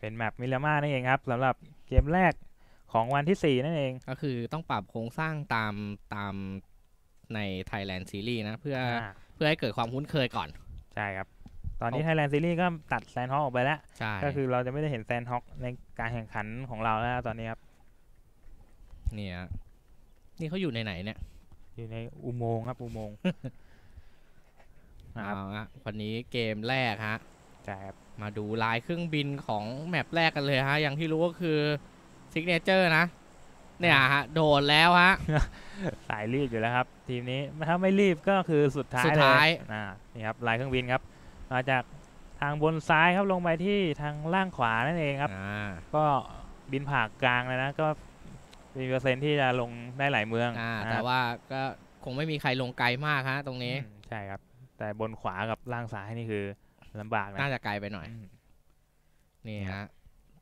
เป็นแมปมิลาม่านั่นเองครับสำหรับเกมแรกของวันที่ 4 นั่นเอง ก็คือต้องปรับโครงสร้างตามตามใน Thailand Series นะ เพื่ออ่าเพื่อให้เกิดความคุ้นเคยก่อน ใช่ครับ ตอนนี้ Thailand Series ก็ตัดแซนฮอกออกไปแล้วใช่ก็คือเราจะไม่ได้เห็นแซนฮอกในการแข่งขันของเราแล้วตอนนี้ครับ เนี่ย นี่เขาอยู่ในไหนเนี่ย อยู่ในอุโมงค์ครับอุโมงค์นะครับเอาละวันนี้เกมแรกฮะ ใช่ครับ มาดูลายเครื่องบินของ map แรกกันเลยฮะ อย่างที่รู้ก็คือ Signature นะ เนี่ยฮะ โดดแล้วฮะ สายรีบอยู่แล้วครับ ทีมนี้ถ้าไม่รีบก็คือสุดท้ายสุดเลท้ายยอ่านี่ครับลายเครื่องบินครับ มาจากทางบนซ้ายครับลงไปที่ทางล่างขวานั่นเองครับอ่าก็บินผ่ากลางเลยนะก็มีเปอร์เซ็นต์ที่จะลงได้หลายเมืองอ่านะคแต่ว่าก็คงไม่มีใครลงไกลมากฮะตรงนี้อืมใช่ครับ แต่บนขวากับล่างซ้ายนี่คือ ลำบากนะน่าจะไกลไปหน่อยอืมนี่ฮะ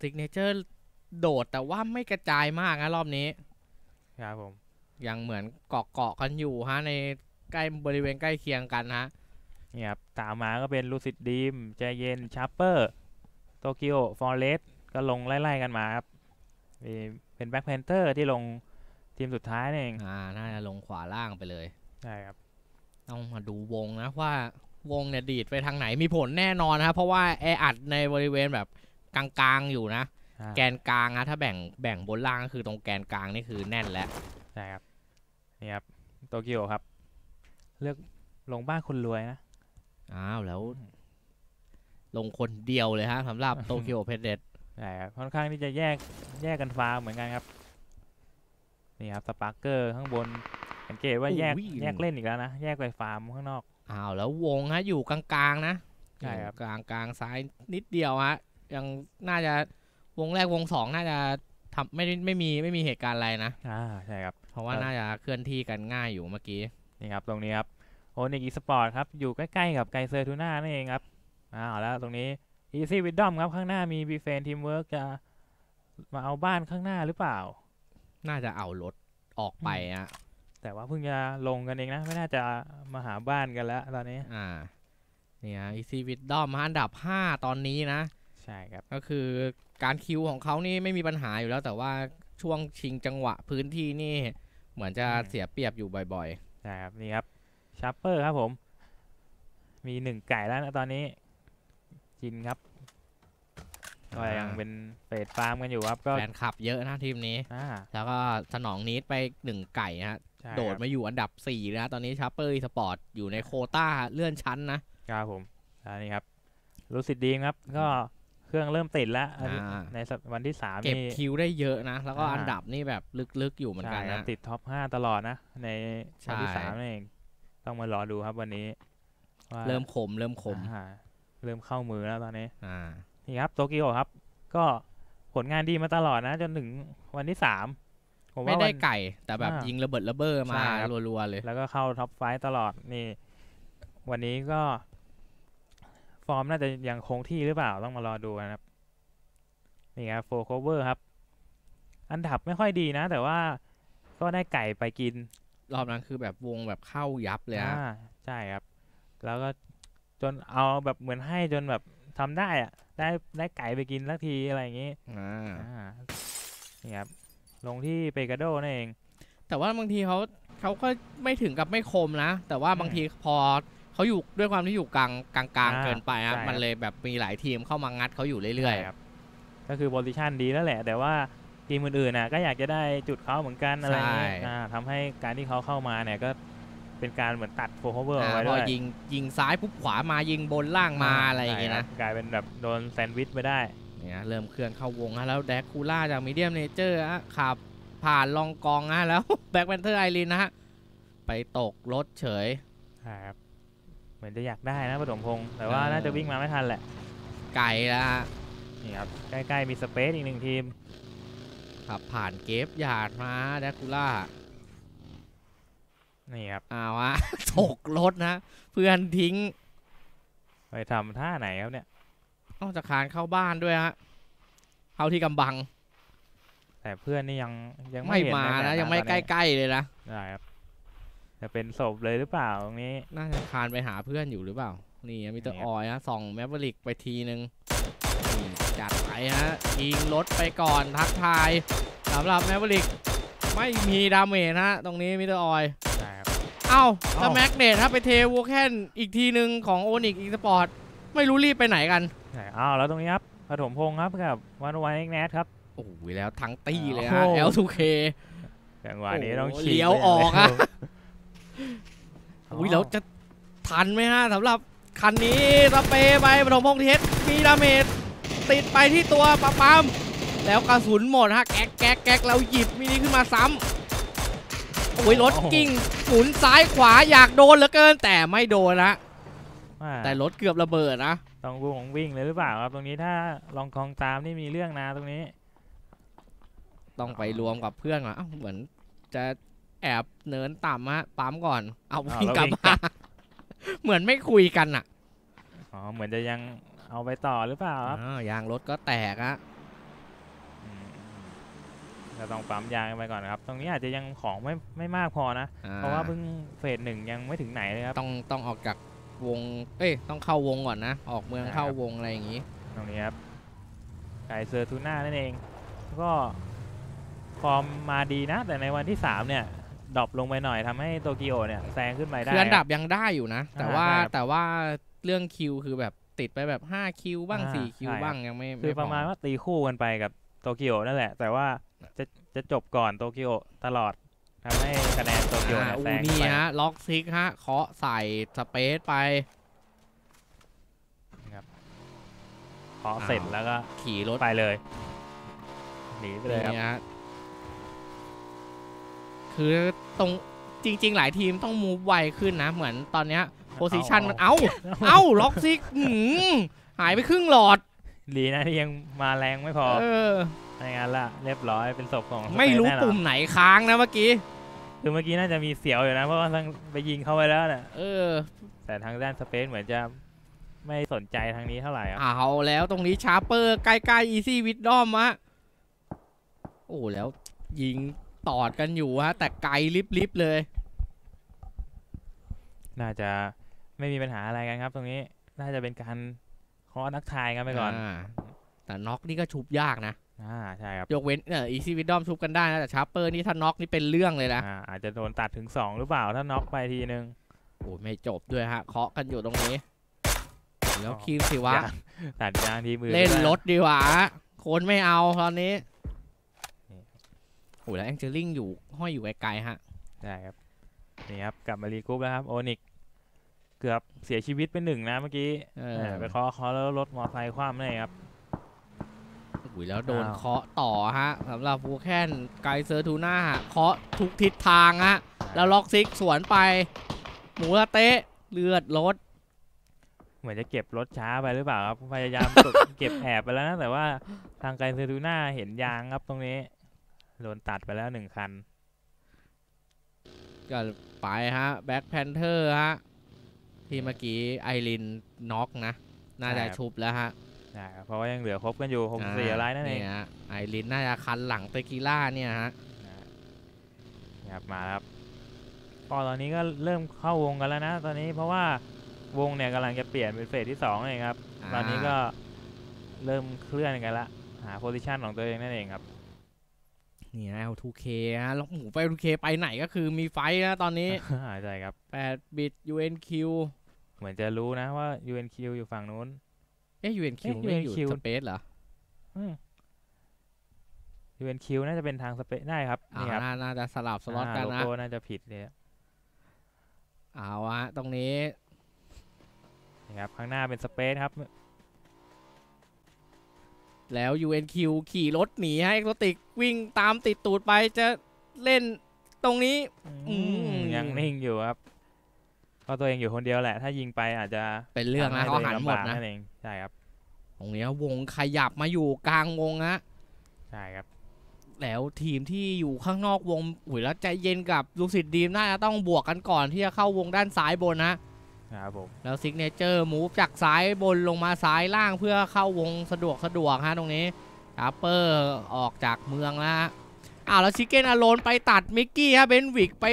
Signature โดดแต่ว่าไม่กระจายมากนะรอบนี้ ครับผม ยังเหมือนเกาะเกาะๆกันอยู่ฮะ ในใกล้บริเวณใกล้เคียงกันฮะนี่ครับตามมาก็เป็น Lucid Dream ใจเย็น Sharper Tokyo Forest ก็ลงไล่ๆกันมาครับมีเป็น Black Panther ที่ลงทีมสุดท้ายนี่เอง อ่า น่าจะลงขวาล่างไปเลย ใช่ครับ ต้องมาดูวงนะว่า วงเนี่ยดีดไปทางไหนมีผลแน่นอนนะครับเพราะว่าแออัดในบริเวณแบบกลางๆอยู่นะอ่าแกนกลางนะถ้าแบ่งแบ่งบนล่างก็คือตรงแกนกลางนี่คือแน่นแล้วใช่ครับนี่ครับโตเกียวครับ เลือกลงบ้านคนรวยนะอ้าวแล้ว ลงคนเดียวเลยฮะสำหรับโตเกียวเพชรเดใช่ครับค่อนข้างที่จะแยกแยกกันฟาร์มเหมือนกันครับนี่ครับสปาร์เกอร์ข้างบนสังเกตว่าแยกแยกเล่นอีกแล้วนะ แยกไปฟาร์มข้างนอก อ้าวแล้ววงฮะอยู่กลางๆนะใช่ครับอยู่กลางกลางซ้ายนิดเดียวฮะยังน่าจะวงแรกวงสองน่าจะทำไม่ได้ไม่มีไม่มีเหตุการณ์อะไรนะอ่าใช่ครับเพราะว่าเออน่าจะเคลื่อนที่กันง่ายอยู่เมื่อกี้นี่ครับตรงนี้ครับOnic Esports ครับอยู่ใกล้ๆกับไกเซอร์ทูน่านั่นเองครับอ้าวแล้วตรงนี้ Easy Wisdom ครับข้างหน้ามีบีเฟนทีมเวิร์กจะมาเอาบ้านข้างหน้าหรือเปล่า น่าจะเอารถออกไปอะ แต่ว่าเพิ่งจะลงกันเองนะ ไม่น่าจะมาหาบ้านกันแล้วตอนนี้ อ่า เนี่ย Easy Wisdom อันดับ 5 ตอนนี้นะ ใช่ครับ ก็คือการ kill ของเขานี่ไม่มีปัญหาอยู่แล้ว แต่ว่าช่วงชิงจังหวะพื้นที่นี่ เหมือนจะเสียเปรียบอยู่บ่อยใช่ครับ นี่ครับชาร์เปอร์ครับผม มีหนึ่งไก่แล้วนะตอนนี้ จินครับๆ ก็ยังเป็นเฟดฟาร์มกันอยู่ครับก็แฟนคลับเยอะนะทีมนี้อ่าแล้วก็สนองนิดไปหนึ่งไก่ฮะใช่โดดครับมาอยู่อันดับ4นะตอนนี้ชาร์เปอร์อีสปอร์ตอยู่ในโควต้าเลื่อนชั้นนะครับผมอันนี้ครับรู้สิดีมครับก็เครื่องเริ่มติดแล้วอันนี้อ่าในสัปวันที่สามเก็บนี่คิวได้เยอะนะ แล้วก็อ่าอันดับนี่แบบลึกๆอยู่เหมือนกันใช่ครับนะติด top ห้าตลอดนะ ในวันที่ใช่สามนั่นเองต้องมารอดูครับวันนี้ว่าเริ่มขมเริ่มขมอ่าเริ่มเข้ามือแล้วตอนนี้ อ่า นี่ครับโตเกียวครับ ก็ผลงานดีมาตลอดนะ จนถึงวันที่สามผมไม่ว่าได้วันไก่แต่แบบอ่ายิยิงระเบิดระเบ้อมาใช่ครับรัวๆเลย แล้วก็เข้า top five ตลอดนี่ วันนี้ก็ ฟอร์มน่าจะยังคงที่หรือเปล่าต้องมารอดูนะครับ นี่ครับโฟโคเวอร์ครับ อันดับไม่ค่อยดีนะ แต่ว่าก็ได้ไก่ไปกิน รอบนั้นคือแบบวงแบบเข้ายับเลยฮะอ่าใช่ครับ แล้วก็จนเอาแบบเหมือนให้จนแบบ ทำได้อะได้ได้ไก่ไปกินสักทีอะไรอย่างงี้อ่าอ่านี่ครับลงที่เปกาโดนั่นเอง แต่ว่าบางทีเขาเขาก็ไม่ถึงกับไม่คมนะ แต่ว่าบางทีพอเขาอยู่ด้วยความที่อยู่กลางกลางกลางอ่าเกินไปใช่ฮะครับมันเลยแบบมีหลายทีมเข้ามางัดเขาอยู่เรื่อยใช่ครับก็คือโพซิชันดีแล้วแหละ แต่ว่าทีมอื่นๆน่ะก็อยากจะได้จุดเขาเหมือนกันอะไรอย่างเงี้ยใช่อ่าทำให้การที่เขาเข้ามาเนี่ยก็ เป็นการเหมือนตัดโฟโคเวอๆร์อ่าเอาไว้พด้อวยยิงยิงซ้ายปุ๊บขวามายิงบนล่างมาอะไรอย่างเงี้ยใช่นะคบกลายเป็นแบบโดนแซนด์วิชไปได้เนี่ยเริ่มเคลื่อนเข้าวงฮะแล้วแดกคูล่าจากมีเดียมเนเจอร์ฮะขับผ่านลองกองฮะแล้วแบ็กแพนเทอร์ไอรินนะฮะไปตกรถเฉยครับเหมือนจะอยากได้นะปฐมพงศ์แต่ว่าเออน่าจะวิ่งมาไม่ทันแหละ ไก่แล้วฮะนี่ครับใกล้ๆมีสเปซอีกหนึ่งทีมขับผ่านเกฟหยาดมาแดกคูล่า นี่ครับเอาฮะตกรถนะ เพื่อนทิ้ง ไปทำท่าไหนครับเนี่ยนอกจากคานเข้าบ้านด้วยฮะเข้าที่กำบัง แต่เพื่อนนี่ยังยังไม่ไม่เห็นมาใแผนะยังไม่ตอใกล้ๆเลยนะได้ครับจะเป็นศพเลยหรือเปล่าตรงนี้ น่าจะคานไปหาเพื่อนอยู่หรือเปล่า นี่มิสเตอร์นี่คอรับอยฮะส่องแมฟเวริกไปทีนึงนี่จัดไปฮะยิงรถไปก่อนทักทายสำหรับแมวลิกไม่มีดาเมจฮะตรงนี้มิสเตอร์ออยใช่ครับ เอ้าเอ้าสแมกเนตถ้าไปเทวแคนอีกทีหนึ่งของโอนิกอีสปอร์ตไม่รู้รีบไปไหนกันใช่อ้าวแล้วตรงนี้ครับปฐมพงศ์ครับกับวันวันเอ็กแนทครับโอ้โหแล้วทั้งตี้เลยโอ้ฮะโห L2K จังหวะนี้โอ้โหต้องฉีเลี้ยวออกอะอ๋ออุ้ยแล้วจะทันไหมฮะสำหรับคันนี้สเปรย์ไปปฐมพงษ์เทสมี damage ติดไปที่ตัวปะปั๊มแล้วกระสุนหมดฮะแก๊กแก๊กแก๊กแล้วหยิบมินิขึ้นมาซ้ำ โอ้ยรถกิ้งหมุนซ้ายขวาอยากโดนเหลือเกิน แต่ไม่โดนนะว่าแต่รถเกือบระเบิดนะต้องวงวิ่งเลยหรือเปล่าครับตรงนี้ถ้าลองคลองตามนี่มีเรื่องนะตรงนี้ ต้องไปรวมกับเพื่อนก่อนเอ้าเหมือนจะแอบเนินต่ำฮะปั๊มก่อน เอาอ้าววิ่งแล้วกลับวิ่งกลัมาบเหมือนไม่คุยกันอะอ๋อเหมือนจะยังเอาไปต่อหรือเปล่าครับอ่ายางรถก็แตกฮะอืม ก็ต้องปั๊มยางกันไปก่อนครับ ตรงนี้อาจจะยังของไม่ไม่มากพอนะอ่เพราะว่าเพิ่งเฟสหนึ่งยังไม่ถึงไหนเลยครับ ต้องต้องออกจากวง เอ้ย ต้องเข้าวงก่อนนะ ออกเมืองใช่ครับเข้าวงอะไรอย่างงี้ ตรงนี้ครับ ไกเซอร์ทูน่านั่นเอง ก็ฟอร์มมาดีนะ แต่ในวันที่ 3 เนี่ย drop ลงไปหน่อยทำให้โตเกียวเนี่ยแซงขึ้นไปได้คืออันดับครับยังได้อยู่นะ แต่อ่าว่าใช่ครับแต่ว่าเรื่อง kill คือแบบติดไปแบบ5 kill บ้างอ่า4 kill ใช่ครับบ้างยังไม่คือไพประมาณว่าตีคู่กันไปกับ โตเกียวนั่นแหละ แต่ว่าจะจะจบก่อนโตเกียวตลอดทำให้คะแนนโตเกียวอ่าเนี่ยอูแซงนี่ไปฮะ ล็อกซิกฮะ เคาะใส่สเปซไปพอเสร็จอ้าวแล้วก็ขี่รถไปเลยหนีไปเลยครับนี่ฮะคือตรงจริง ๆ หลายทีมต้องมูฟไวขึ้นนะ เหมือนตอนเนี้ยโพซิชันมันเอ้า เอ้า ล็อกซิกหืมหายไปครึ่งหลอด ดีนะที่ยังมาแรงไม่พอเออไม่งั้นล่ะเรียบร้อยเป็นศพของไม่รู้สเปซแน่นอนปุ่มไหนค้างนะเมื่อกี้คือเมื่อกี้น่าจะมีเสียวอยู่นะเพราะว่าทางไปยิงเข้าไปแล้วน่ะเออ แต่ทางด้านสเปซเหมือนจะไม่สนใจทางนี้เท่าไหร่ครับเอาแล้วตรงนี้ Sharper ใกล้ๆ Easy Wisdom ฮะโอ้แล้วยิงตอดกันอยู่ฮะ แต่ไกลลิบๆเลย น่าจะไม่มีปัญหาอะไรกันครับ ตรงนี้น่าจะเป็นการ เคาะทักทายกันไปก่อนนะแต่น็อกนี่ก็ชุบยากนะอ่าใช่ครับ ยกเว้นเออ Easy Wisdom ชุบกันได้นะแต่ Sharper นี่ถ้าน็อกนี่เป็นเรื่องเลยนะอ่าอาจจะโดนตัดถึงสองหรือเปล่าถ้าน็อกไปทีนึงโอ้ไม่จบด้วยฮะเคาะกันอยู่ตรงนี้ แล้วคีมสิวะยางตัดยางทีมือเล่นด้วยรถดีกว่าฮะคนไม่เอาตอนนี้นี่โอ้แล้วแองเจลิงอยู่ห้อยอยู่ไกลๆฮะใช่ครับนี่ครับกลับมารีกรุ๊ปแล้วครับโอนิก เกือบเสียชีวิตไปหนึ่งนะเมื่อกี้เอเอออไปเคาะเขาแล้วรถมอเตอร์ไซค์คว่ำเลยครับอุ้ยแล้วโดนอ้าวเคาะต่อฮะสำหรับฟูแคนไกเซอร์ทูน่าเคาะทุกทิศทางฮะ แล้วล็อกซิกสวนไป หมูสะเต๊ะเลือดรถเหมือนจะเก็บรถช้าไปหรือเปล่าครับพยายามกดเก็บแอบไปแล้วนะแต่ว่าทางไกลเซตูน่าเห็นยางครับตรงนี้โดนตัดไปแล้วหนึ่งคันก็ไปฮะแบ็คแพนเทอร์ฮะ ที่เมื่อกี้ไอรินน็อกนะ น่าจะใช่ครับชุบแล้วฮะใช่ครับเพราะว่ายังเหลือครบกันอยู่หกสี่อะไรนั่นเองฮะไอรินน่าจะคันหลังเตกิล่าเนี่ยฮะนี่ครับมาแล้วครับก็ตอนนี้ก็เริ่มเข้าวงกันแล้วนะ ตอนนี้เพราะว่าวงเนี่ยกำลังจะเปลี่ยนเป็นเฟสที่สองเองครับ ตอนนี้ก็เริ่มเคลื่อนกันละ หาโพซิชันของตัวเองนั่นเองครับ นี่นะ L2K ฮะแล้วหมูไป L2K ไปไหนก็คือมีไฟท์นะตอนนี้ใช่ครับ8บิต UNQ เหมือนจะรู้นะว่า UNQ อยู่ฝั่งนู้น เอ๊ะ UNQ เอ๊ะไม่อยู่ UNQ สเปซเหรออืม UNQ น่าจะเป็นทางสเปซได้ครับอ่านี่ครับน่าน่าจะสลับสล็อตกันโลนะโก้น่าจะผิดเลยครับเอาฮะตรงนี้นี่ครับข้างหน้าเป็นสเปซครับ แล้ว UNQ ขี่รถหนีให้เอ็กโซติกวิ่งตามติดตูดไปจะเล่นตรงนี้อืมยังนิ่งอยู่ครับ ก็ตัวเองอยู่คนเดียวแหละ ถ้ายิงไปอาจจะเป็นเรื่องนะทำเขาตัวหันลำหมดบากนะนั่นเองใช่ครับตรงเนี้ยวงขยับมาอยู่กลางวงฮะใช่ครับ แล้วทีมที่อยู่ข้างนอกวงอุ้ยแล้วใจเย็นกับ Lucid Dream น่าจะต้องบวกกันก่อนที่จะเข้าวงด้านซ้ายบนนะครับผมแล้ว Signature move จากซ้ายบนลงมาซ้ายล่างเพื่อเข้าวงสะดวกสะดวกฮะตรงนี้ชาร์เปอร์ออกจากเมืองแล้วฮะอ้าวแล้วชิคเก้นอโลนไปตัดมิกกี้ฮะเบนวิกไป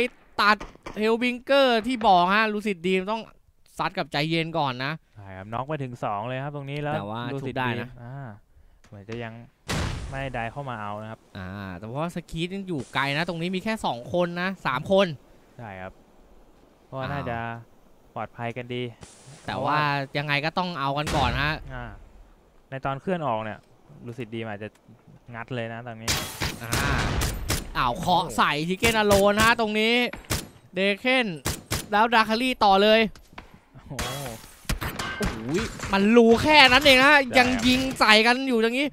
ตัดเฮลบิงเกอร์ที่บอกฮะ Lucid Dream ต้องซัดกับใจเย็นก่อนนะใช่ครับน็อกไปถึงสองเลยครับตรงนี้แล้วแต่ว่าดูชุบสิได้ดีนะอ่าเหมือนจะยังไม่ได้เข้ามาเอานะครับอ่าแต่ว่าสกีดยังอยู่ไกลนะ ตรงนี้มีแค่สองคนนะสามคนใช่ครับเพราะว่าอ้าวน่าจะปลอดภัยกันดี แต่เพราะว่าว่ายังไงก็ต้องเอากันก่อนฮะอ่าในตอนเคลื่อนออกเนี่ยดูสิดีมอาจจะงัดเลยนะตอนนี้อ่าอ้าวเคาะใส่ทิเกนอโลนะฮะตรงนี้ เดเคนแล้วดาคารี่ต่อเลยโอ้โหโอ้โหมันรูแค่นั้นเองนะใช่ยังครับยิงใส่กันอยู่อย่างนี้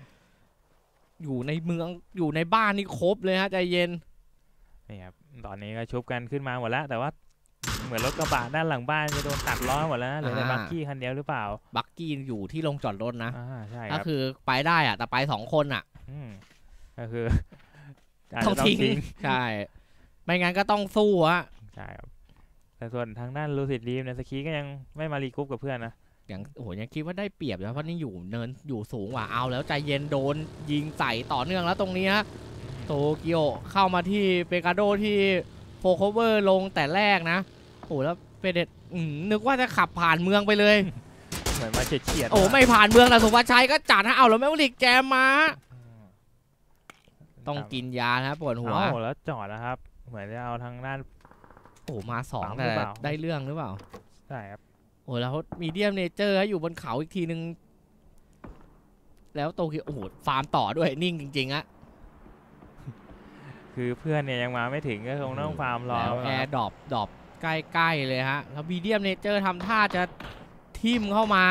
อยู่ในเมืองอยู่ในบ้านนี่ครบเลยฮะใจเย็นนี่ครับตอนนี้ก็ชุบกันขึ้นมาหมดแล้ว แต่ว่าเหมือนรถกระบะด้านหลังบ้านจะโดนตัดล้อหมดแล้วนะเหลือแต่อ่าบักกี้คันเดียวหรือเปล่า บักกี้อยู่ที่ลงจอดรถนะอ่าใช่คก็รับคือไปได้อะแต่ไปสองคนอะมก็คืออาจต้อจะงทิ้งใช่ ไม่งั้นก็ต้องสู้ฮะ ใช่ครับแต่ส่วนทางด้านลูซิดดีมเนี่ยสกีก็ยังไม่มารีกรุ๊ปกับเพื่อนนะอย่างโอ้โหยังคิดว่าได้เปรียบนะเพราะนี่อยู่เนินอยู่สูงกว่าเอาแล้วใจเย็นโดนยิงใส่ต่อเนื่องแล้วตรงนี้ฮะโตเกียวเข้ามาที่เปกาโดที่โฟคเวอร์ลงแต่แรกนะโอ้โหแล้วเปเดตอืมนึกว่าจะขับผ่านเมืองไปเลยเหมือนมาเฉียดๆโอ้นะไม่ผ่านเมืองแต่สุภาชัยก็จัดฮะเอาแล้วแมวลิกแจมมาอืมต้องกินยานะปวดหัวเอ้าแล้วจอดนะครับ เหมือนจะเอาทางด้านโอ้มาสองปั๊มหแต่รือเปล่าได้เรื่องหรือเปล่า ใช่ครับ โอ้แล้วมีเดียมเนเจอร์อยู่บนเขาอีกทีนึง แล้วโตเกียวโอ้โหฟาร์มต่อด้วยนิ่งจริงๆอะคือเพื่อนเนี่ยยังมาไม่ถึงก็คงต้องฟาร์มรอแล้วไว้แอก่อนครับร์ดรอปดรอปใกล้ๆเลยฮะ แล้วมีเดียมเนเจอร์ทำท่าจะทิมเข้ามา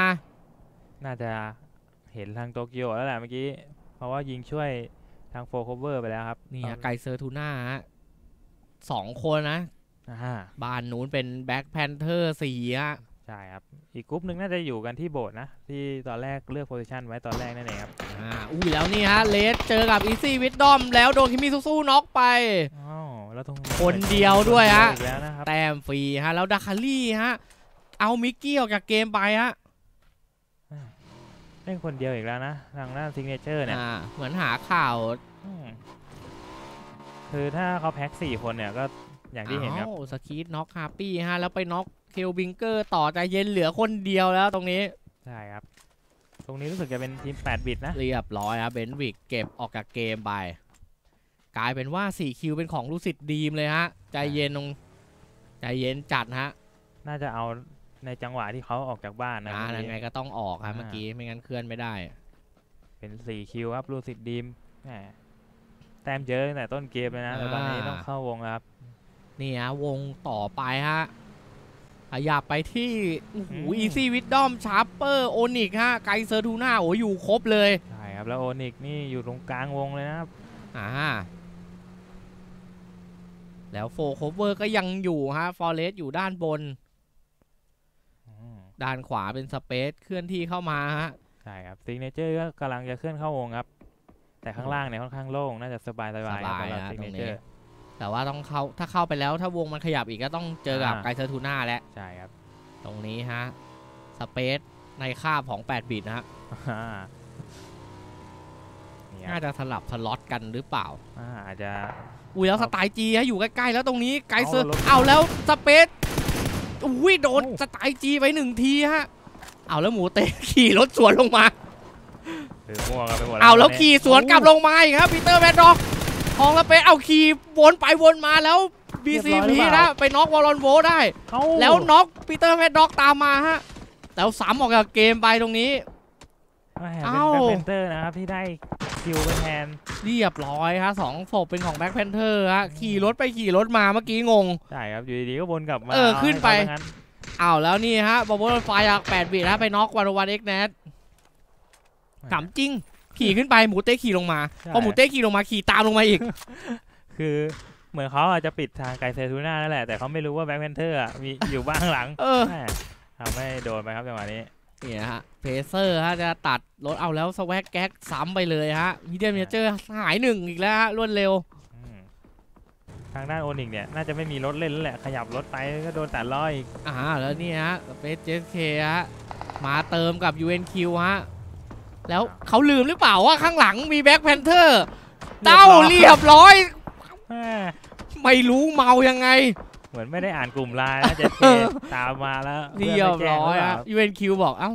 น่าจะเห็นทางโตเกียวแล้วแหละเมื่อกี้ เพราะว่ายิงช่วยทางโฟคเวอร์ไปแล้วครับ นี่ตอฮะไกเซอร์ทูน่าฮะสองคนนะอ่า บ้านนู้นเป็นแบ็คแพนเทอร์สี่ฮะใช่ครับ อีกกรุ๊ปหนึ่งน่าจะอยู่กันที่โบสถ์นะ ที่ตอนแรกเลือกโพซิชันไว้ตอนแรกนั่นเองครับ อ่าอุ้ยแล้วนี่ฮะ เลสเจอกับอีซี่วิดดอมแล้วโดนคิมิซุซุน็อกไปอ้าวแล้วตรงคนเดียวด้วยฮะอีกแล้วนะครับแต้มฟรีฮะ แล้วดาคารี่ฮะ เอามิกกี้ออกจากเกมไปฮะเล่นคนเดียวอีกแล้วนะ ทางด้าน Signature เนี่ยอ่าเหมือนหาข่าวอืมคือถ้าเขาแพ็กสี่คนเนี่ยก็ อย่างที่เห็นครับอ้าวสกีดน็อกฮาร์ปี้ฮะแล้วไปน็อกเคลบิงเกอร์ต่อใจเย็นเหลือคนเดียวแล้วตรงนี้ใช่ครับ ตรงนี้รู้สึกจะเป็นทีม 8 บิตนะ เรียบร้อยครับเบนวิกเก็บออกจากเกมไป กลายเป็นว่า 4 kill เป็นของ Lucid Dream เลยฮะ ใจเย็นตรงใจเย็นจัดฮะ น่าจะเอาในจังหวะที่เขาออกจากบ้านนะอ่าเมื่อกี้ยังไงก็ต้องออกครับอ่าเมื่อกี้ไม่งั้นเคลื่อนไม่ได้ เป็น 4 kill ครับ Lucid Dream แหมแต้มเยอะตั้งแต่ต้นเกมเลยนะแต่ตอนนี้อ่าต้องเข้าวงแล้วครับ นี่ฮะวงต่อไปฮะขยับไปที่โอ้โหอืมอีซี่วิดดอมชาร์เปอร์โอนิกฮะไกเซอร์ทูน่าโอ้อยู่ครบเลย ใช่ครับ แล้วโอนิกนี่อยู่ตรงกลางวงเลยนะครับ อ่า แล้วโฟโคเวอร์ก็ยังอยู่ฮะ Forest อยู่ด้านบนอืมด้านขวาเป็น Space เคลื่อนที่เข้ามาฮะ ใช่ครับ Signature ก็กำลังจะเคลื่อนเข้าวงครับ แต่ข้างล่างเนี่ยค่อนข้างโล่ง น่าจะสบายสบายครับสบายสำหรับ Signature นะตรงเจนี้ แต่ว่าต้องเข้าถ้าเข้าไปแล้วถ้าวงมันขยับอีกก็ต้องเจอกับอ่าไกเซอร์ทูน่าแล้วใช่ครับ ตรงนี้ฮะ Space ในคราบของ 8 บิตนะฮะอ่านี่คน่ารับจะสลับสล็อตกันหรือเปล่าอ่าอาจจะอุ้ยแล้วสไตล์จีฮะอยู่ใกล้ๆแล้วตรงนี้ไกเซอร์เอารถเอาแล้วสเปซอุ้ยโดนโอ้สไตล์จีไปหนึ่งทีฮะเอาแล้วหมูเต้ขี่รถสวนลงมาคือมั่วกันไปหมดเอาแล้วตนนี้ขี่สวนกลับลงมาอีกครับปีเตอร์แมนด็อก ทองแล้วไปเอาขี่วนไปวนมาแล้ว BCP นะไปน็อกวอลลอนโวได้เอ้าแล้วน็อกปีเตอร์แมนด็อกตามมาฮะแล้วสามออกจากเกมไปตรงนี้แหม่เอ้าเป็นแบ็คเพนเตอร์นะครับที่ได้คิวไปแทนเรียบร้อยฮะสองศพเป็นของแบ็คแพนเทอร์ฮะขี่รถไปขี่รถมาเมื่อกี้งงใช่ครับอยู่ดีๆก็วนกลับมาเออขึ้นไปให้เขาซะงั้นอ้าวแล้วนี่ฮะบอบบอลไฟจาก8บิตฮะไปน็อกวันวันเอ็กแนทถามจริง ขี่ขึ้นไปหมูเต้ขี่ลงมาใช่พอหมูเต้ขี่ลงมาขี่ตามลงมาอีก คือเหมือนเขาอาจจะปิดทางไกเซทูน่านั่นแหละแต่เขาไม่รู้ว่าแบ็คเพนเตอร์มีอยู่บ้างหลังเออแหม่ทำให้โดนไปครับจังหวะนี้เนี่ยฮะเพเซอร์ฮะจะตัดรถเอาแล้วสแวกแก๊กซ้ำไปเลยฮะมีเดียมเนเจอร์หายหนึ่งอีกแล้วฮะรวดเร็วอืมทางด้านโอนิกเนี่ย น่าจะไม่มีรถเล่นแล้วแหละ ขยับรถไปก็โดนตัดล้ออีกอ่าแล้วนี่ฮะเฟสเจสเคฮะมาเติมกับ UNQ ฮะ แล้วเขาลืมหรือเปล่าว่าข้างหลังมีแบ็คแพนเทอร์เต้าเรียบร้อยแหม่ไม่รู้เมายังไง เหมือนไม่ได้อ่านกลุ่มไลน์นะเจเคตามมาแล้วพื่เรีนยไม่บแจ้งร้อยหเปฮะล่า UNQ บอกเอ้า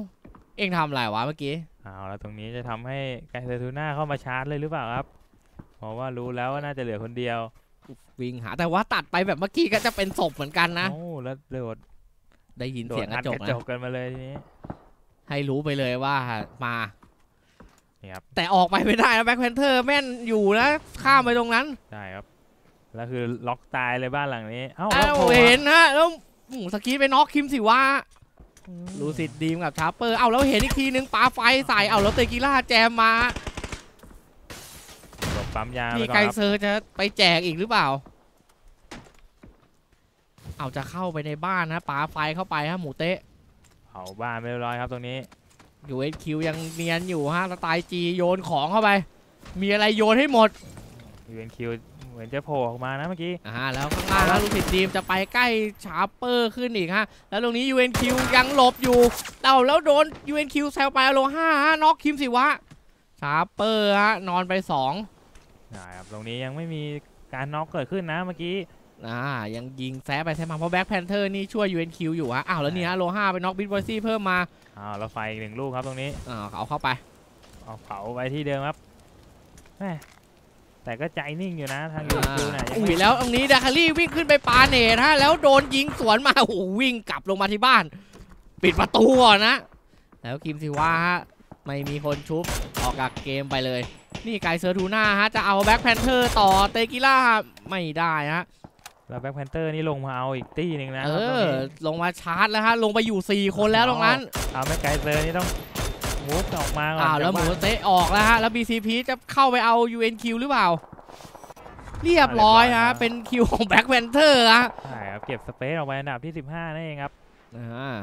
เอ็งทำอะไรวะเมื่อกี้เอาแล้วตรงนี้จะทำให้ไกเซอร์ทูน่าเข้ามาชาร์จเลยหรือเปล่าครับเพราะว่ารู้แล้วว่าน่าจะเหลือคนเดียว วิ่งหาแต่ว่าตัดไปแบบเมื่อกี้ก็จะเป็นศพเหมือนกันนะโอ้แล้วโดดได้ยินโดเสีดยงกอัระดจกกระจนะกกันมาเลยทีนี้ให้รู้ไปเลยว่ามา นี่ครับแต่ออกไปไม่ได้นะแบ็คแพนเทอร์แม่นอยู่นะข้ามไปตรงนั้นใช่ครับแล้วคือล็อกตายเลยบ้านหลังนี้เอ้าอ้าแล้ววโผล่เห็นนะแล้วหมูสกีไปน็อกคิมสิว่าอืมลูซิดดีมกับชาร์เปอร์เอาแล้วเห็นอีกทีนึงปาไฟใส่เอาแล้วเตกิล่าแจมมาหลบปั๊มยาไปนี่ก่อนไกครับเซอร์จะไปแจกอีกหรือเปล่า เอาจะเข้าไปในบ้านนะปาไฟเข้าไปฮะหมูเตะเผาบ้านไหม้เรียบร้อยครับตรงนี้ UNQ ยังเนียนอยู่ฮะสไตล์จีโยนของเข้าไป มีอะไรโยนให้หมด UNQ เหมือนจะโผล่ออกมานะเมื่อกี้อ่าแล้วข้างล่างฮะลูซิดดีมจะไปใกล้ชาร์เปอร์ขึ้นอีกฮะ แล้วตรงนี้ UNQ ยังหลบอยู่เต่าแล้วโดน UNQ แซวไปอโลห้าฮะน็อกคิมสิวะชาร์เปอร์ฮะนอนไปสองนะครับตรงนี้ยังไม่มีการน็อกเกิดขึ้นนะเมื่อกี้อ่ายังยิงแซะไปแซะมาเพราะแบ็คแพนเทอร์นี่ช่วย UNQ อยู่ฮะอ้าวแล้วนี่ฮะโลห้าไปน็อกบิทบอยซี่เพิ่มมา อ้าวแล้วไฟอีกหนึ่งลูกครับตรงนี้อ่าเอาเข้าไปเอาเผาไปที่เดิมครับแม่แต่ก็ใจนิ่งอยู่นะทางอ่า UNQ น่ะยังอุ้ไม่ยแล้วตรงนี้ดาคารี่วิ่งขึ้นไปปา nade ฮะแล้วโดนยิงสวนมาโอ้โหวิ่งกลับลงมาที่บ้าน ปิดประตูก่อนนะ แล้วคิมซิว่าฮะไม่มีคนชุบออกจากเกมไปเลย นี่ไกเซอร์ทูน่าฮะจะเอาแบ็คแพนเทอร์ต่อเตกิล่าไม่ได้ฮะ แล้วแบ็คแพนเตอร์นี่ลงมาเอาอีกทีหนึ่งนะเอาครับตรงนี้ลงมาชาร์จแล้วฮะ ลงไปอยู่ 4 คนแล้วตรงนั้นเอาไม่ไกลเซอร์นี่ต้อง move ออกมาก่อนอ้าวแล้วหมูจากบ้านเตะออกแล้วฮะ แล้ว BCP จะเข้าไปเอา UNQ หรือเปล่า เรียบร้อยฮะ เป็นคิวของแบ็คแพนเทอร์ฮะใช่ครับ เก็บ space ออกไปอันดับที่ 15นั่นเองครับอ่า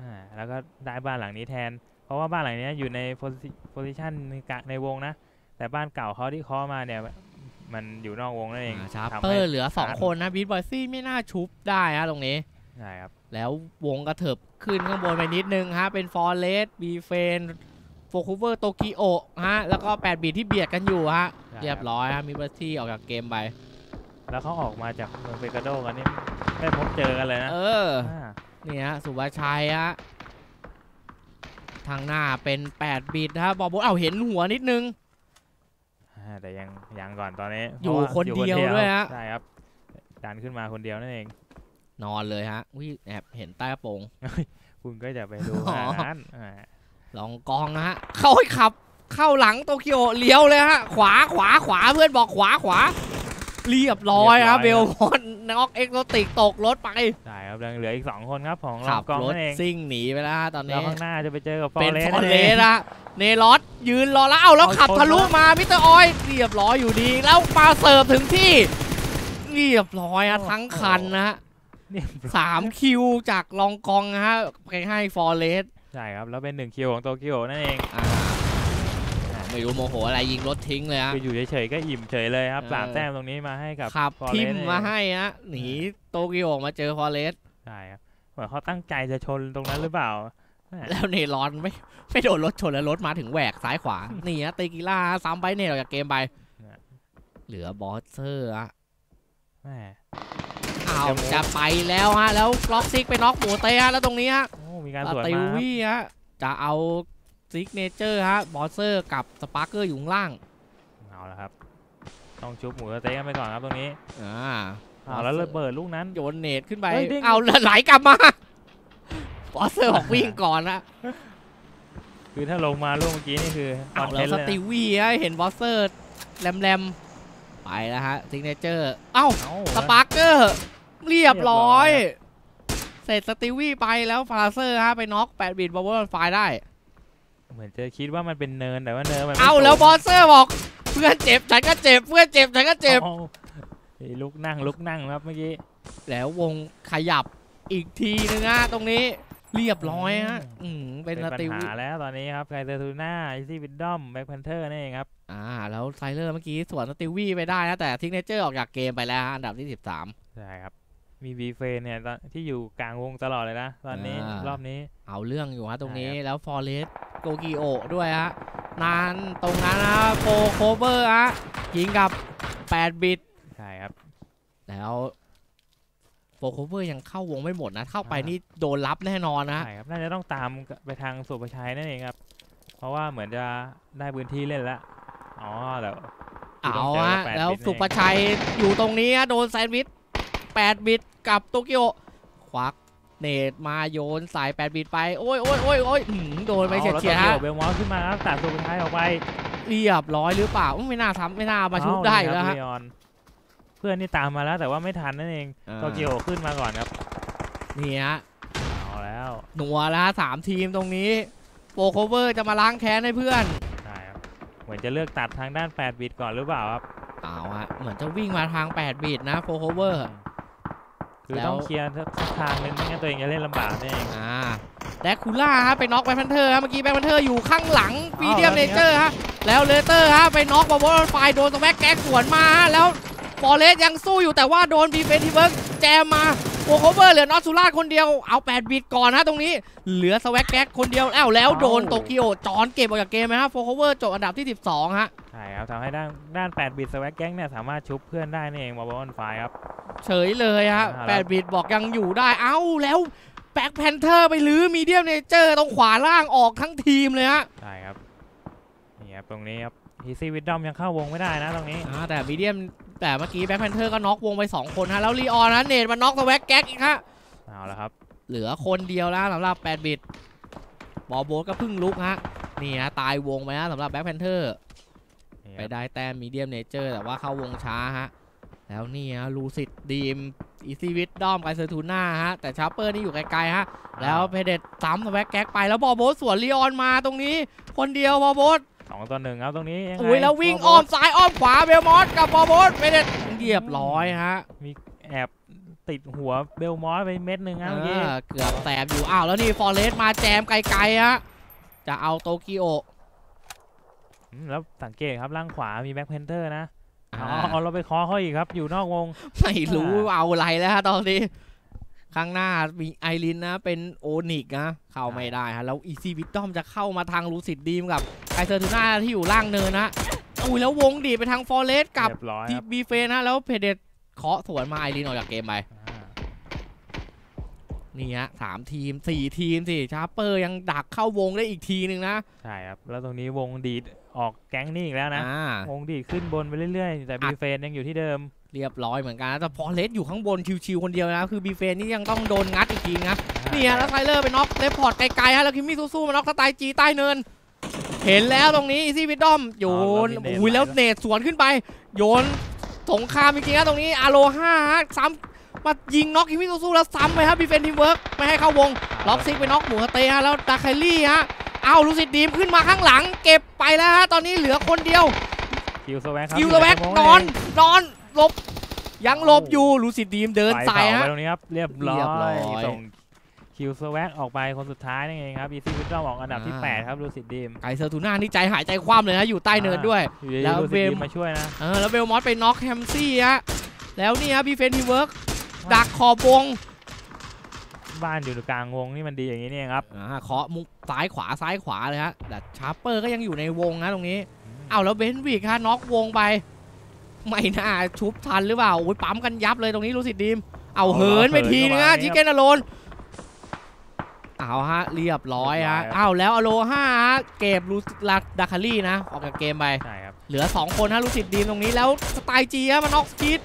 อ่าแล้วก็ได้บ้านหลังนี้แทน เพราะว่าบ้านหลังนี้อยู่ใน position ในกะในวงนะ แต่บ้านเก่าเขาที่เคาะมาเนี่ย มันอยู่นอกวงนั่นเองทำให้ชาร์เปอร์เหลือ 2 คนนะบีทบอยซี่ไม่น่าชุบได้ฮะตรงนี้ใช่ครับแล้ววงกระเถิบขึ้นข้างบนไปนิดนึงฮะเป็นฟอร์เรสบีเฟนโฟคูเวอร์โตกิโอฮะแล้วก็8บีทที่เบียดกันอยู่ฮะใช่เรียบร้อยฮะมีบัตที่ออกจากเกมไปแล้วเขาออกมาจากเมืองเปกาโดกันนี่ไม่พบเจอกันเลยนะ เออานี่ฮะสุภาชัยฮะทางหน้าเป็น 8 บิตฮะบอลโบทเอ้าเห็นหัวนิดนึงอ่า แต่ยังยังก่อนตอนนี้อยู่พราะาคนเดียวด้วยฮะใช่ครับดันขึ้นมาคนเดียวนั่นเอง นอนเลยฮะวิแอบเห็นใต้กระโปรงคุณก็จะไปดูอ๋อขนาดนั้นอ่าลองกองนะฮะเข้าให้ขับ เข้าหลังโตเกียวเลี้ยวเลยฮะขวาขวาขวาเพื่อนบอกขวาขวา เรียบร้อยครับเบลมอนน็อกเอ็กโซติกตกรถไปใช่ครับยังเหลืออีกสองคนครับของลขัอบงกองรถนั่นเองซิ่งหนีไปแล้วฮะตอนแล้วนี้ข้างหน้าจะไปเจอกับฟอเป็นร์เรฟสอร์นั่นเรเองสอะเนลอสยืนรอแล้วเอ้าแล้วเอาขับชนทะลุมามิสเตอร์ออยเรียบร้อยอยู่ดี แล้วมาเสิร์ฟถึงที่เรียบร้อยอะทั้งคันนะฮะนี่สามคิวจากลองกองนะฮะไปให้ฟอร์เรสใช่ครับแล้วเป็นหนึ่งคิวของโตเกียวนั่นเองอ่า ไม่รู้โมโหอะไรยิงรถทิ้งเลยฮะคืออยู่เฉยๆก็อิ่มเฉยเลยครับเออสามแต้มตรงนี้มาให้กับขับฟอร์ทิเรมสมาให้ฮะหนีโตเกียวออกมาเจอฟอร์เรสใช่ครับเหมือนเขาตั้งใจจะชนตรงนั้นหรือเปล่าแหม่แล้วเนรอนไม่ไม่โดนรถชนแล้วรถมาถึงแหวกซ้ายขวานี่ฮะเตกิล่าซ้ำไปเนรออกจากเกมไปเหลือบอสเซอร์อะแหม่อ้าวจะโม้จะไปแล้วฮะแล้วกล็อกซิกไปน็อกหมูเตะฮะแล้วตรงนี้ฮะโอ้มีการสสวนติมาครับวี่ฮะจะเอา ซิกเนเจอร์ฮะบอสเซอร์กับสปาร์เกอร์อยู่ข้างล่าง เอาละครับ ต้องชุบหมูสะเต๊ะกันไปก่อนครับตรงนี้อ่าเอาแล้วระเบิดลูกนั้น โยนเนตขึ้นไป เฮ้ยเด้ง เอาแล้วไหลกลับมา บอสเซอร์บอกวิ่งก่อนนะคือถ้าลงมาลูกเมื่อกี้นี่คือคอเอานเทแล้วนต์สเลยตินะวี่ฮะเห็นบอสเซอร์แรมแรมๆ ไปแล้วฮะซิกเนเจอร์เอ้าเอ้าสปาร์เกอร์เรียบร้อยเรียบร้อยเสร็จสติวี่ไปแล้วฟาเซอร์ฮะไปน็อก8บิตบอลบอลไฟได้ เหมือนจะคิดว่ามันเป็นเนินแต่ว่าเนินมันไม่เอาสูงแล้วบอสเซอร์บอก เพื่อนเจ็บฉันก็เจ็บเพื่อนเจ็บฉันก็เจ็บอาไอ้ลุกนั่งลุกนั่งครับเมื่อกี้แล้ววงขยับอีกทีนึงฮะตรงนี้เรียบร้อยฮะอืมเป็นเป็นสปัญติหาวี่แล้วตอนนี้ครับไกเตอร์ทูน่าอีซี่วิดดอมแบ็คแพนเทอร์นั่นเองครับ อ่า แล้วไซเลอร์เมื่อกี้สวนสติวี่ไปได้นะ แต่ทิกเนเจอร์ออกจากเกมไปแล้วฮะอันดับที่ 13 ใช่ครับ มีบีเฟนเนี่ยตอนที่อยู่กลางวงตลอดเลยนะ ตอนนี้อ่ารอบนี้เอาเรื่องอยู่ฮะตรงนี้ใช่ครับแล้วฟอร์เรสโตกิโอด้วยฮะนานตรงนั้นนะโฟโคเวอร์ฮะยิงกับ 8 บิตใช่ครับ แล้วโฟโคเวอร์ยังเข้าวงไม่หมดนะ เข้าไปอ่านี่นี่โดนรับแน่นอนนะใช่ครับน่าจะต้องตามไปทางสุภชัยนั่นเองครับ เพราะว่าเหมือนจะได้พื้นที่เล่นแล้วอ๋อเดี๋ยวคือต้เอาองเจอฮะแปดแล้วบิตนั่นเองสุประชัยอยู่ตรงนี้ฮะโดนแซนด์วิช 8 บิตกับโตเกียวควักเนตมาโยนใส่8บิตไป โอ้ยโอ้ยโอ้ยโอ้ยอื้อหือโดนไปเฉียดอาเฉียดแล้วฮะตัวเบลมอสขึ้นมาครับตัดสุภชัยออกไปเรียบร้อยหรือเปล่าอื้อไม่น่าทำไม่น่ามาชุบเอ้ได้นี่แล้วคฮะรับลีออนเพื่อนนี่ตามมาแล้วแต่ว่าไม่ทันนั่นเองโตเกียวขึ้นมาก่อนครับนี่ฮะเอาแล้วหนัวแล้วฮะสามทีมตรงนี้โฟโคเวอร์จะมาล้างแค้นให้เพื่อนใช่ครับเหมือนจะเลือกตัดทางด้าน 8 บิตก่อนหรือเปล่าครับเอาฮะเหมือนจะวิ่งมาทาง 8 บิตนะโฟโคเวอร์ คือแล้วต้องเคลียร์สักทางหนึงไม่งั้นตัวเองจะเล่นลำบากนั่นเองอ่าแดกคูล่าฮะไปน็อกแบ็คแพนเทอร์ฮะเมื่อกี้แบ็คแพนเทอร์อยู่ข้างหลังปีเดียมอ้าวเนแล้วเนี่ยเจอร์ฮะแล้วเลเตอร์ฮะไปน็อกบอลบอลไฟโดนสแวักแก๊กสวนมาฮะแล้วฟอเรสยังสู้อยู่แต่ว่าโดนบีเฟนทีเวิร์กแจมมาโอโคเวอร์เหลือนอตสุราชคนเดียวเอา 8 บิตก่อนฮะตรงนี้เหลือสแวักแก๊กคนเดียวแล้วแล้วโดนโตเกียวจอนเก็บออกจากเกมไหมฮะโฟโคเวอร์จบอันดับที่ 12 ฮะใช่ครับทำให้ด้านด้าน8บิตสวักแก๊งเนี่ยสามารถชุบเพื่อนได้นี่เองบอลบอลไฟครับ เฉยเลยฮะอ่าแล้ว8บิตบอกยังอยู่ได้เอ้าแล้วแบ็คแพนเทอร์ไปลื้อมีเดียมเนเจอร์ตรงขวาล่างออกทั้งทีมเลยฮะใช่ครับนี่ครับตรงนี้ครับฮีซี่วิดดอมยังเข้าวงไม่ได้นะตรงนี้อ่าแต่มีเดียมแต่เมื่อกี้แบ็คแพนเทอร์ก็น็อกวงไป 2 คนฮะแล้วลีออนนะเนตมาน็อกสแวักแก๊กอีกฮะเอาละครับ เหลือคนเดียวแล้วสำหรับ8บิตบอลโบสก็เพิ่งลุกฮะนี่ฮะตายวงไปฮะสำหรับแบ็คแพนเทอร์นี่ค ไปรับได้แต้มมีเดียมเนเจอร์แต่ว่าเข้าวงช้าฮะ แล้วนี่ฮะลูซิดดีมอีซี่วิดดอมไกเซอร์ทูน่าฮะ แต่ชาร์เปอร์นี่อยู่ไกลๆฮะ แล้วเพเดตซ้ำสแวักแก๊กไปแล้วบอลโบสสวนลีออนมาตรงนี้ คนเดียวบอลโบสสองต่อหนึ่งครับตรงนี้ยังไงอุ้ยแล้ววิ่งบอ้ลอมซ้ายอ้อมขวาเบลมอสกับบอลโบสเพเดตเรียบร้อยฮะแอบติดหัวเบลมอสไปเม็ดหนึ่งครับเมื่อกี้เออเกือบแสบอยู่อ้าวแล้วนี่ฟอเรสมาแจมไกลๆฮะจะเอาโตเกียวม แล้วสังเกตครับล่างขวามี Black Panther นะอ่าอ๋อเอาเราไปเคอเขาอีกครับ อยู่นอกวง ไม่รู้เอาอะไรแล้วฮะตอนนี้ข้างหน้ามีไอรินนะ เป็นโอนิกนะ เข้าไม่ได้ฮะ แล้ว Easy Wisdom จะเข้ามาทาง Lucid Dream กับ Kaiser Tuna ที่อยู่ล่างเนินนะอุ้ยแล้ววงดีดไปทางฟอเรสกับเรียบร้อยทีครับบีเฟนะ แล้วเพเดตเคาะสวนมาไอรินออกจากเกมไปอ่า นี่ฮะสามทีมสี่ทีมสิชาร์เปอร์ยังดักเข้าวงได้อีกทีหนึ่งนะ ใช่ครับ แล้วตรงนี้วงดีดออกแก๊งนี่อีกแล้วนะ อ่าวงดีดขึ้นบนไปเรื่อยๆ แต่อ่าบีเฟนยังอยู่ที่เดิม เรียบร้อยเหมือนกันนะแต่ฟอเรสอยู่ข้างบนชิลๆคนเดียวนะ คือบีเฟนนี่ยังต้องโดนงัดอีกทีนะเนี่ยแล้วไทเลอร์ไปน็อกเลฟพอร์ตไกลๆฮะแล้วคิมมี่สู้ๆมาน็อกสไตล์จีใต้เนิน เห็นแล้วตรงนี้อีซี่วิดดอมโยนอุ้ยแล้วเนตสวนขึ้นไป โยนสงครามจริงๆนะตรงนี้อาโลห้าฮะซ้ำ มายิงน็อกคิมมี่สู้ๆแล้วซ้ำไปครับบีเฟนทีมเวิร์กไม่ให้เข้าวง ล็อกซิกไปน็อกหมูสะเตะฮะแล้วดาคารี่ฮะเอาลูซิดดีมขึ้นมาข้างหลัง เก็บไปแล้วฮะตอนนี้เหลือคนเดียวคิวสแวักครับคิวสแวักยู่นใชั่วโมงอนนอนหลบยังหลบอยู่ลูซิดดีมเดินไปใส่เผาฮะไปตรงนี้ครับเรียบร้เรียบร้ออยยส่งคิวสแวักออกไปคนสุดท้ายนั่นเองครับ Easy Wisdom ออกอันดับที่อ่า8ครับ Lucid Dream Kaiser Tuna นี่ใจหายใจคว่ำเลยนะอยู่ใต้เนินด้วยอยู่ดีแล้วๆ Lucid Dream มาช่วยนะเออแล้วเบลมอสไปน็อกแฮมซี่ฮะแล้วนี่ฮะบีเฟนทีมเวิร์ก ดักขอบวงบ้านอยู่กลางวงนี่มันดีอย่างนี้นี่เองครับอ่าเคาะมุมซ้ายขวาซ้ายขวาเลยฮะแต่ชาร์เปอร์ก็ยังอยู่ในวงนะตรงนี้เอาแล้วเบนวิกฮะน็อกวงไป ไม่น่าชุบทันหรือเปล่าโอ้ยปั๊มกันยับเลยตรงนี้ Lucid Dreamเอาเอาเหินไปเหินทีนึงเข้าฮะมาชิคเก้นอโลนเอาฮะเรียบร้อยฮะเรียบร้อยครับเอาแล้วอโลห้าฮะเก็บลูลาดาคารี่นะ ออกจากเกมไปใช่ครับ เหลือ 2 คนฮะลูซิดดีมตรงนี้แล้วสไตล์จีฮะมันน็อกสกีด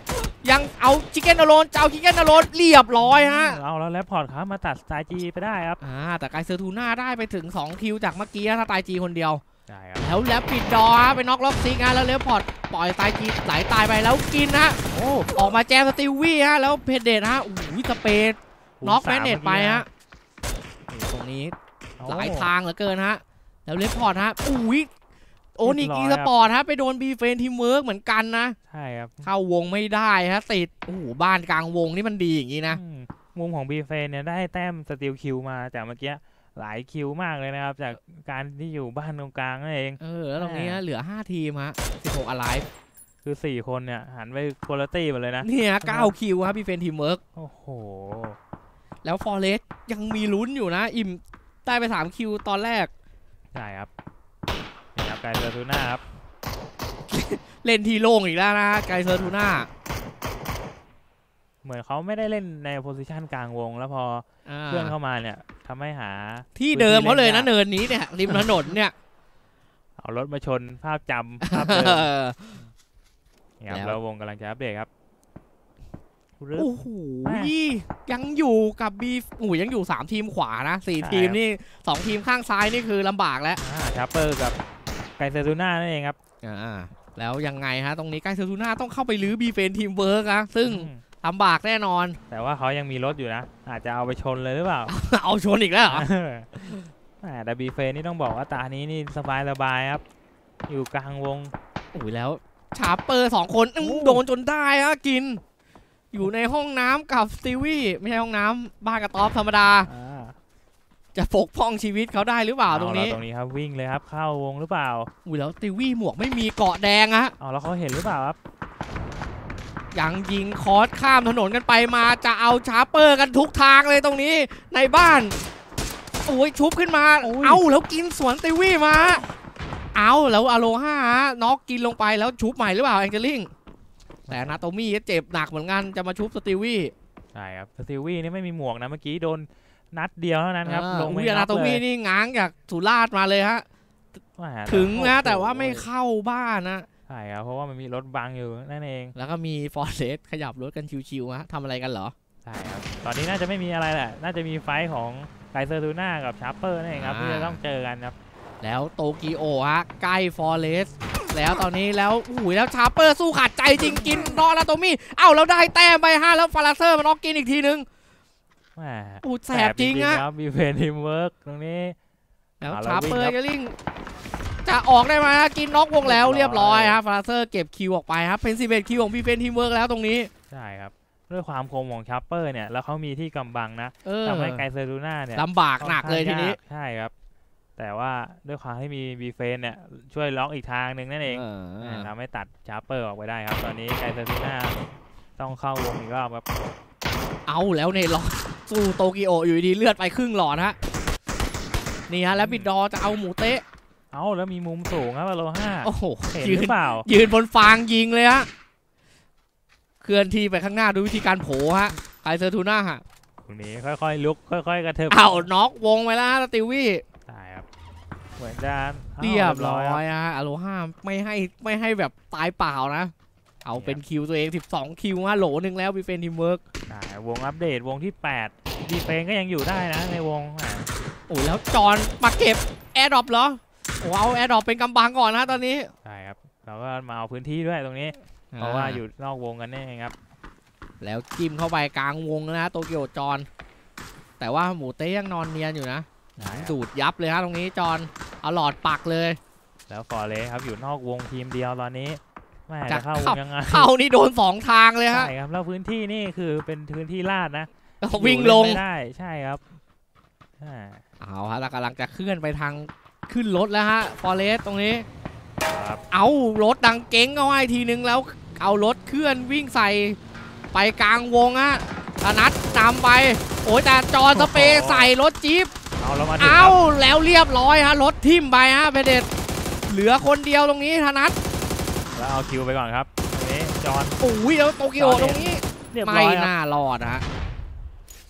ยังเอาชิคเก้นอโลนจะเอาชิคเก้นอโลนเรียบร้อยฮะเอาแล้วแลปพอร์ตครับมาตัดสไตล์จีไปได้ครับอ่าแต่ไกเซอร์ทูน่าได้ไปถึง 2 คิวจากเมื่อกี้ฮะสไตล์จีคนเดียวใช่ครับแล้วแล้วปิดดอฮะไปน็อกล็อกซิกฮะแล้วเลฟพอร์ตปล่อยสไตล์จีไหลตายไปแล้วกินฮะโอ้ออกมาแจมสตีวี่ฮะแล้วเพเดตฮะโอ้โหสเปซน็อกแมนเนตไปฮะนี่ตรงนี้หลายทางเหลือเกินฮะแล้วเลฟพอร์ตฮะอุ้ย โอนิก Esports ฮะไปโดนบีเฟนทีมเวิร์กเหมือนกันนะ ใช่ครับ เข้าวงไม่ได้ฮะติด โอ้โห บ้านกลางวงนี่มันดีอย่างนี้นะอืมมุมของบีเฟนเนี่ยได้แต้ม steal kill มาจากเมื่อกี้หลาย kill มากเลยนะครับ จากการที่อยู่บ้านตรงกลางนั่นเอง เออ แล้วตรงนี้ฮะเหลือ 5 ทีมฮะ16 alive คือ 4 คนเนี่ย หันไปคุณภาพหมดเลยนะ เนี่ย9 kill ฮะบีเฟนทีมเวิร์กโอ้โห แล้วฟอเรสยังมีลุ้นอยู่นะ อิ่มได้ไป3 kill ตอนแรกใช่ครับ นี่ครับไกเซอร์ทูน่าครับ เล่นที่โล่งอีกแล้วนะ Kaiser Tuna เหมือนเขาไม่ได้เล่นใน position กลางวง แล้วพออ่าเพื่อนเข้ามาเนี่ยทำให้หาที่เดิมเขาเลยนะพื้นที่เล่นยากเนินนี้เนี่ยริมถนนเนี่ย เอารถมาชนภาพจำภาพเดิมนี่ครับแล้วเราวงกำลังจะอัปเดตครับรึบโอ้โหแม่ยังอยู่กับบีอูยังอยู่ 3 ทีมขวานะสี่ใช่ทีมครับนี่สองทีมข้างซ้ายนี่คือลำบากแล้วอ่าชาร์เปอร์กับ ไกเซตูน่านั่นเองครับอ่าแล้วยังไงฮะตรงนี้ใกล้เซอร์ทูน่าต้องเข้าไปลื้อบีเฟนทีมเวิร์กนะซึ่งอืมลำบากแน่นอน แต่ว่าเขายังมีรถอยู่นะ อาจจะเอาไปชนเลยหรือเปล่า เอาชนอีกแล้วเหรอแหมแต่บีเฟนนี่ต้องบอกว่าตานี้นี่สบายสบายๆครับ อยู่กลางวงโอ้ยแล้วชาร์เปอร์สองคนอื้อโอ้โดนจนได้ฮะกิน อยู่ในห้องน้ำกับสตีวี่ไม่ใช่ห้องน้ำบ้านกระต๊อบธรรมดาอ่า จะปกป้องชีวิตเขาได้หรือเปล่าตรงนี้เอละตรงนี้ครับวิ่งเลยครับเข้าวงหรือเปล่าอุ้ยแล้วสตีวี่หมวกไม่มีเกาะแดงฮะเอาแล้วเขาเห็นหรือเปล่าครับยังยิงคอร์สข้ามถนนกันไปมาจะเอาชาร์เปอร์กันทุกทางเลยตรงนี้ในบ้านโอ้ยชุบขึ้นมาโอ้ยเอาแล้วกินสวนสตีวี่มาเอาแล้วอโลฮาน็อกกินลงไปแล้วชุบใหม่หรือเปล่าแองเจลิงแต่นาโตมี่ก็เจ็บหนักเหมือนกันจะมาชุบสตีวี่ใช่ครับสติวี่นี่ไม่มีหมวกนะเมื่อกี้โดน นัดเดียวเท่านั้นครับอ่าลงไม่อุ้ยนันาบโตเลมี่ยนี่ง้างจากสุราษฎร์มาเลยฮะแหมถึงนะโอ้โหแต่ว่าไม่เข้าบ้านนะใช่ครับเพราะว่ามันมีรถบังอยู่นั่นเอง แล้วก็มีฟอร์เรสขยับรถกันชิลๆฮะทำอะไรกันเหรอใช่ครับตอนนี้น่าจะไม่มีอะไรแหละ น่าจะมี fight ของ Kaiser Tuna กับชาร์เปอร์นั่นเองครับอ่าที่จะต้องเจอกันครับ แล้วโตเกีโอฮะใกล้ฟอร์เรสแล้วตอนนี้แล้วอุ้ยแล้วชาร์เปอร์สู้ขาดใจจริงกินนอนาโตมี่เอ้าแล้วได้แต้มไปฮะแล้วฟาราเซอร์มันน็อกกินอีกทีนึง แหมอู้แสบจริงอะครับบีเฟนทีมเวิร์กตรงนี้แล้วเอาแล้วชาร์เปอร์วิ่งครับก็ลิงจะออกได้ไหมฮะกินน็อกวงแล้วเรียบร้อยฮะฟาราเซอร์เก็บ kill ออกไปครับเป็นสิบเอ็ด kill ของบีเฟนทีมเวิร์กแล้วตรงนี้ใช่ครับด้วยความคมของชาร์เปอร์เนี่ยแล้วเขามีที่กำบังนะเออทำให้ Kaiser Tuna เนี่ยลำบากหนักเลยทีนี้ค่อนข้างากใช่ครับ แต่ว่าด้วยความที่มีบีเฟนเนี่ยช่วยล็อกอีกทางหนึ่งนั่นเองเออทำให้ตัดชาร์เปอร์ออกไปได้ครับ ตอนนี้ Kaiser Tuna ต้องเข้าวงอีกรอบครับเอาแล้วในหลอด สู้โตเกีโออยู่ดีๆเลือดไปครึ่งหลอดฮะนี่ฮะแล้วบิดดอร์จะเอาหมูเตะเอ้าแล้วมีมุมสูงครับอโลห้าโอ้โหเห็นยืหรืนอเปล่า ยืนบนฟางยิงเลยฮะเคลื่อนที่ไปข้างหน้าดูวิธีการโผฮะไคเซอร์ทูน่าฮะตรงนี้ค่อยๆลุกค่อย ๆ กระเทิบเอาน็อกวงไปแล้วฮะสติวี่ใช่ครับเหมือนจะอ้าเรียบร้อยคฮะอโลห้าไม่ให้ไม่ให้แบบตายเปล่านะ เอาเป็นคิวตัวเอง 12 kill ฮะโหลหนึ่งแล้วบีเฟนทีมเวิร์กใช่วงอัปเดตวงที่8บีเฟนก็ยังอยู่ได้นะในวงอะโอ้ยแล้วจอนมาเก็บ airdrop เหรอโอ้เอา airdrop เป็นกำบังก่อนนะตอนนี้ใช่ครับเราก็มาเอาพื้นที่ด้วยตรงนี้ เพราะว่าอยู่นอกวงกันนี่เองครับ แล้วจิ้มเข้าไปกลางวงนะโตเกียวจอนแต่ว่าหมูเตะยังนอนเนียนอยู่นะใช่ครับดูดยับเลยฮะตรงนี้จอนเอาหลอดปักเลย แล้วฟอร์เรสครับอยู่นอกวงทีมเดียวตอนนี้แม่ จะจะเข้าวเข้างยังไงเข้านี่โดนสองทางเลยฮะใช่ครับแล้วพื้นที่นี่คือเป็นพื้นที่ลาดนะวิ่งอยู่ลเนงไม่ได้ใช่ครับอ่าเอาฮะเรากำลังจะเคลื่อนไปทางขึ้นรถแล้วฮะฟอเรสตรงนี้ครับเอารถดังเก้งเอาให้ทีนึงแล้วเอารถเคลื่อนวิ่งใส่ไปกลางวงฮะธนัดนำไป โอ้ยแต่จอสเปรย์ใส่รถจี๊ปเอาเรามาถึงเอาครับแล้วเรียบร้อยฮะรถทิ่มไปฮะเพเดตเหลือคนเดียวตรงนี้ธนัด แล้วเอาคิวไปก่อนครับตรงนี้จอห์นโอ้ยแล้วโตเกียวตรงนี้เรียบร้ไม่อยครับน่ารอดฮะ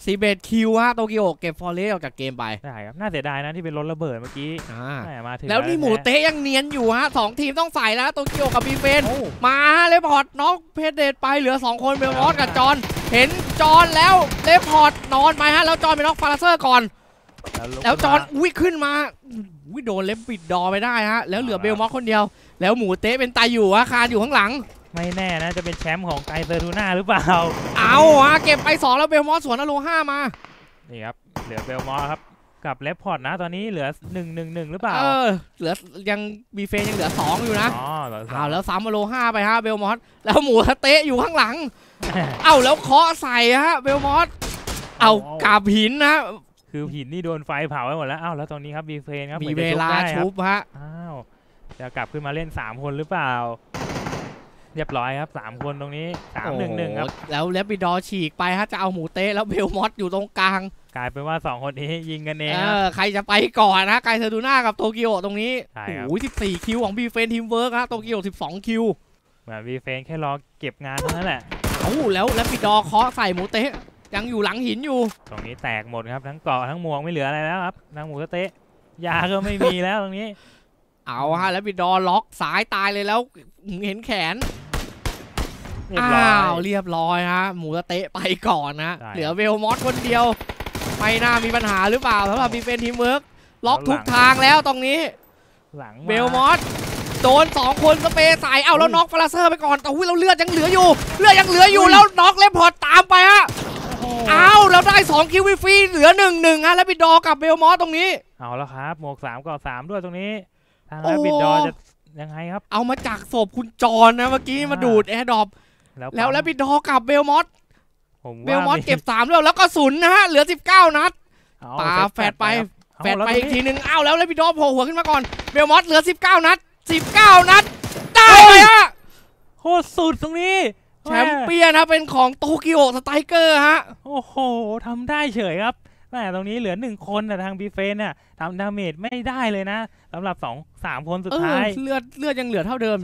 ซีเบตคิวฮะโตเกียวเก็บฟอเรสออกจากเกมไปได้ครับน่าเสียดายนะที่เป็นรถระเบิดเมื่อกี้อ่าแหมมาถึงแล้วนี่หมูท้เตะยังเนียนอยู่ฮะสองทีมต้องใส่แล้วโตเกียวกับบีเฟนโอ้มาฮะเลพอร์ตน็อกเพชรเดชไปเหลือ 2 คนเบลมอสกับจอนเห็นจอนแล้วเลพอร์ตนอนไปฮะแล้วจอนไปน็อกฟาราเซอร์ก่อนลุกแล้วจอนขึ้มาอุ้ยขึ้นมาอุ้ยโดนเล็บปิดดอไปได้ฮะแล้วเหลือเบลมอสคนเดียว แล้วหมูเตะเป็นตายอยู่ฮะคานอยู่ข้างหลัง ไม่แน่นะจะเป็นแชมป์ของไกเซอร์ทูน่าหรือเปล่า เอาฮะเก็บไป 2 แล้วเบลมอสสวนอโลห้ามา นี่ครับ เหลือเบลมอร์ครับกับเลปพอร์ตนะตอนนี้เหลือหนึ่งหนึ่งหนึ่งหรือเปล่า เออ เหลือยังบีเฟนยังเหลือ 2 อยู่นะอ๋อเหลือสอเอางแล้วซ้ำอโลห้าไปฮะเบลมอสแล้วหมูเตะอยู่ข้างหลัง เอาแล้วเคาะใส่ฮะเบลมอสเอากาบหินนะ คือหินนี่โดนไฟเผาไปหมดแล้วอ้าวแล้วตรงนี้ครับบีเฟนครับมีหอนเวจะลาได้ครับชุบฮะอ้าว จะกลับขึ้นมาเล่น 3 คนหรือเปล่า เรียบร้อยครับ 3 คนตรงนี้3 1 1ครับโอ้โหแล้วเลปปิดอร์ฉีกไปฮะจะเอาหมูเต้แล้วเบลมอสอยู่ตรงกลาง กลายเป็นว่า 2 คนนี้ยิงกันเองเอครับอใครจะไปก่อนนะไกเซอร์ดูน่ากับโตเกียวตรงนี้ใช่โอ้ครับโห14 kill ของบีเฟนทีมเวิร์กฮะโตเกียว12 kill เหมือนบีเฟนแค่รอเก็บงานเท่านั้นแหละเอาแล้วแล้วปิดดอเคาะใส่หมูเตะยังอยู่หลังหินอยู่ ตรงนี้แตกหมดครับทั้งเกาะทั้งหมวกไม่เหลืออะไรแล้วครับทางหมูสะเต๊ะยาก็ไม่มีแล้วตรงนี้ เอาฮะแล้วปิดดอล็อกสายตายเลยแล้วเห็นแขนเรียบร้ออ้าวเรียบร้อยฮะหมูสะเต๊ะไปก่อนนะใช่เหลือเบลมอสคนเดียว ไม่น่ามีปัญหาหรือเปล่าสำหรับบีเฟนทีมเวิร์กล็อกทุกทางแล้วตรงนี้หลังเบลมอสโดนสองคนสเปรย์ใส่เอ้าแล้วน็อกฟลาเซอร์ไปก่อนแต่อุ้ยเราเลือดยังเหลืออยู่เลือดยังเหลืออยู่แล้วน็อกเลมพอร์ตตามไปฮะโอ้โหเอ้าเราได้สองคิวฟรีๆเหลือหนึ่งหนึ่งฮะแล้วปิดดอกับเบลมอสตรงนี้ เอาแล้วครับหมวกสามเกาะสามด้วยตรงนี้ ทางโอ้รับบิดดอจะยังไงครับ เอามาจากศพคุณจรนะเมื่อกี้มาดูดแอร์ดรอปแล้วแล้วปั๊มแล้วปิดดอกับเบลมอสผมเบลมอสว่าเก็บสามแล้วแล้วก็ศูนย์นะฮะเหลือ19นัดเอาปาเซตแฟดไปครับแฟดเอาไปแล้วอีกตรงทีนี้หนึ่งอ้าวแล้วแล้วปิดดอโผล่หัวขึ้นมาก่อนเบลมอสเหลือ19นัด19นัดได้เลยฮะโคตรสุดตรงนี้แชมเปี้ยนนะเป็นของโตเกียวสไตรเกอร์ฮะ โอ้โหทำได้เฉยครับแม่ตรงนี้เหลือหนึ่งคนแต่ทางบีเฟนเนี่ยทำดาเมจไม่ได้เลยนะสำหรับสองสามคนสุดเออท้าย เลือดเลือดยังเหลือเท่าเดิมอยู่